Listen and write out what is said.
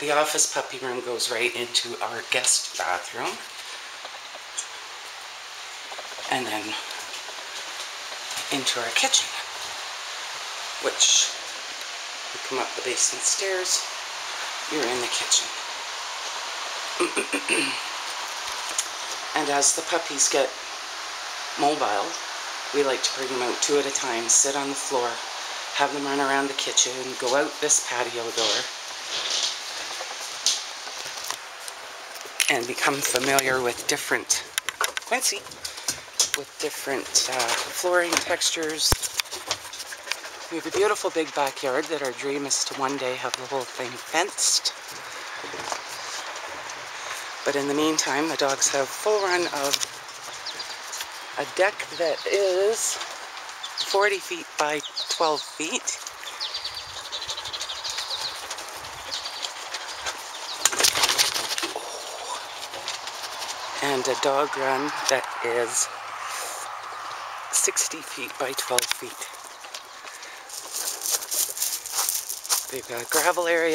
the office puppy room goes right into our guest bathroom. And then into our kitchen, which you come up the basement stairs, you're in the kitchen. and as the puppies get mobile, we like to bring them out two at a time, sit on the floor, have them run around the kitchen, go out this patio door, and become familiar with different, Quincy, with different uh, flooring textures. We have a beautiful big backyard that our dream is to one day have the whole thing fenced. But in the meantime, the dogs have full run of a deck that is 40 feet by 12 feet. And a dog run that is 60 feet by 12 feet. They've got a gravel area